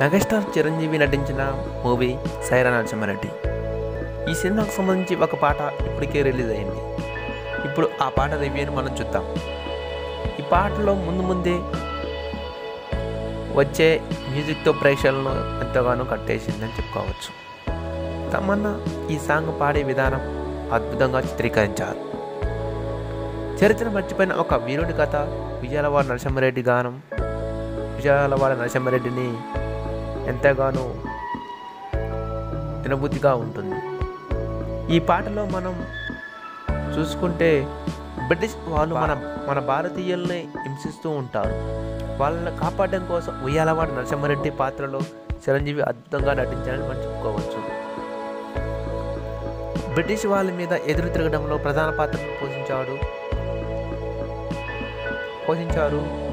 Megastar Chiranjeevi నటించిన movie Sye Raa Narasimha Reddy ఈ సినిమాకు సంబంధించి ఒక పాట ఇప్పటికే రిలీజ్ అయింది. ఇప్పుడు ఆ పాట రివ్యూని మనం చూద్దాం. ఈ పాటలో ముందు ముందే వచ్చే మ్యూజిక్తో ప్రేక్షకులను ఎంతగానో కట్టేసిందని చెప్పుకోవచ్చు. తమన్నా ఈ సాంగ్ పాడే విధానం అద్భుతంగా చిత్రీకరించారు. చరిత్ర మర్చిపోయిన ఒక వీరుడి కథ విజయాలవాడ నరసింహారెడ్డి గానం. విజయాలవాడ నరసింహారెడ్డిని ఎంతగానో వినబుద్ధిగా ఉంటుంది. ఈ పాటలో మనం చూసుకుంటే బ్రిటిష్ వాళ్ళు మన మన భారతీయుల్ని హింసిస్తూ ఉంటారు. వాళ్ళని కాపాడడం కోసం ఉయ్యాలవాడ నరసింహారెడ్డి పాత్రలో చిరంజీవి అద్భుతంగా నటించాలని మనం చెప్పుకోవచ్చు. బ్రిటిష్ వాళ్ళ మీద ఎదురు తిరగడంలో ప్రధాన పాత్రను పోషించాడు. పోషించారు.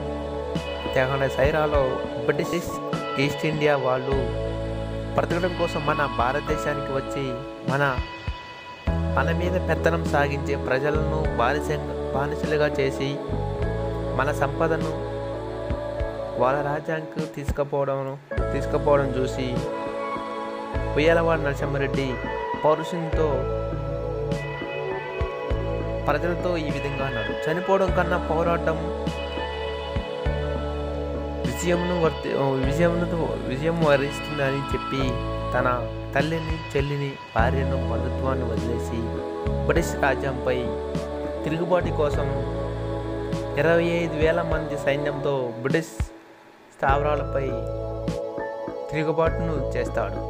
తెగన సైరాలో బ్రిటిష్ ఈస్ట్ ఇండియా వాళ్ళు బ్రతకడం కోసం మన భారతదేశానికి వచ్చి మన మన మీద పెత్తనం సాగించే ప్రజలను బానిస బానిసలుగా చేసి మన సంపదను వాళ్ళ రాజ్యానికి తీసుకుపోవడం తీసుకుపోవడం చూసి ఉయ్యాలవాడ నరసింహారెడ్డి పౌరుషంతో ప్రజలతో ఈ విధంగా అన్నాడు. చనిపోవడం కన్నా పోరాటం విజయమును వర్తి విజయమును విజయం వరిస్తుందని చెప్పి తన తల్లిని చెల్లిని భార్యను బంధుత్వాన్ని వదిలేసి బ్రిటిష్ రాజ్యంపై తిరుగుబాటు కోసం ఇరవై ఐదు వేల మంది సైన్యంతో బ్రిటిష్ స్థావరాలపై తిరుగుబాటును చేస్తాడు.